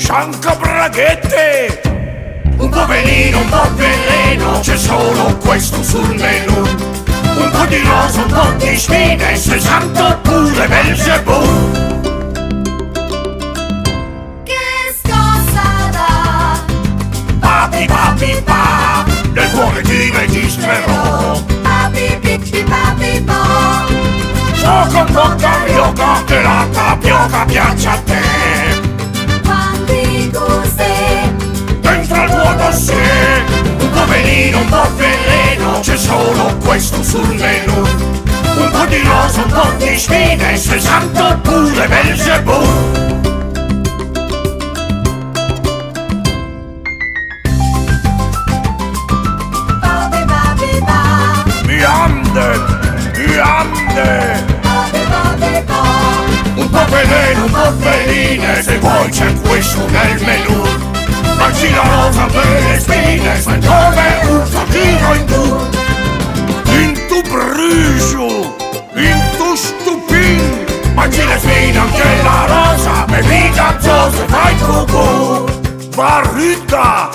Scianca braghette! Un po' veleno, un po' veleno, c'è solo questo sul menù. Un po' di rosa, un po' di spine, 60 pure Belzebù. Che scossa dà? Papi papi pa, nel cuore ti registrerò. Papi pippi papi po. Gioco un po' carioca, che la tapioca piace a te. Un po' veleno, un po' veleno, c'è solo questo sul menù. Un po' di rosa, un po' di spine, 60 pure Belzebù. Se vuoi c'è questo nel menù. Mangi la rosa per le spine, tu briso, in tu stupin, mangi le spine anche la rosa, bevi gazzose, fai cucù. Barriga,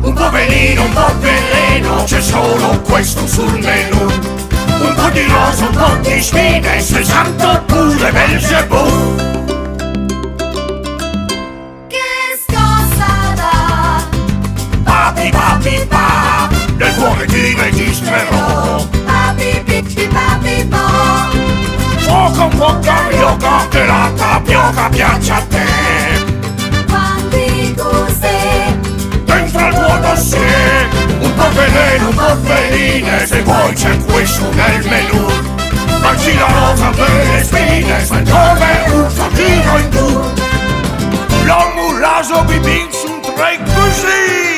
un po' veleno, un po' veleno, c'è solo questo sul menù. Un po' di rosa, un po' di spine, 60 pure Belzebù. Gioca un po' carioca, che la tapioca piace a te. Quanti gusti? Dentro al vuoto sì, un po' veleno, un po' veline, se vuoi c'è questo nel menù. Mangi la rosa per le spine, fai come un fakiro in tu. L'uomo raso bibin su tre così.